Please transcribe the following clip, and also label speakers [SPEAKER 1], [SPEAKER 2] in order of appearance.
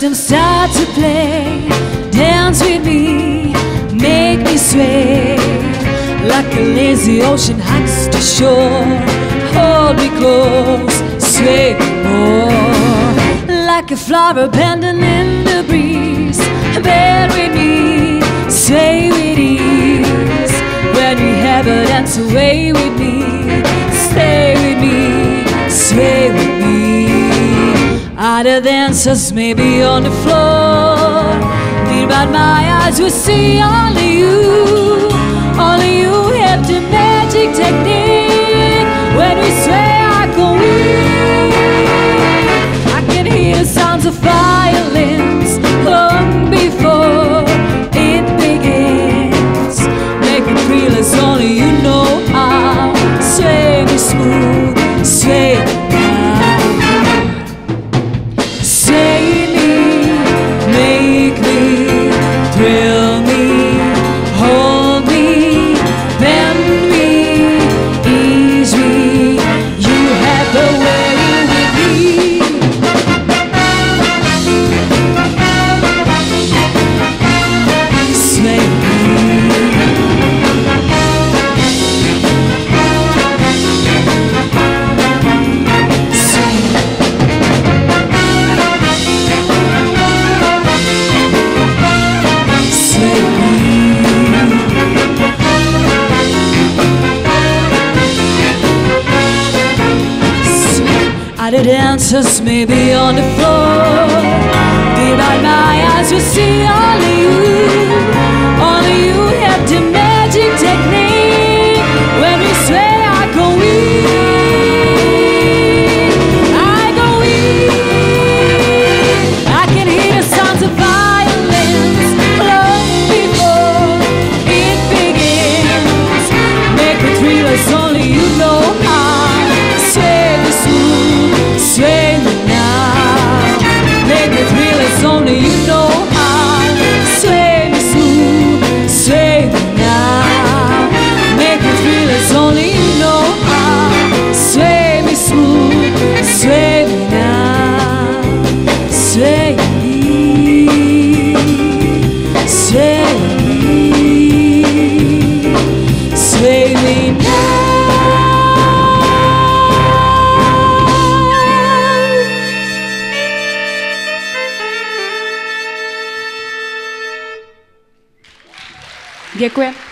[SPEAKER 1] rhythm start to play. Dance with me, make me sway. Like a lazy ocean hugs the shore. Hold me close, sway me more. Like a flower bending in the breeze. Bear with me, sway with ease. When we have a dance away with me, stay Other dancers may be on the floor. Near about my eyes will see only you. Only you have the magic technique. When we sway, I go weak. I can hear sounds of violins Other dancers may be on the floor. Behind my eyes, will see
[SPEAKER 2] Děkuji.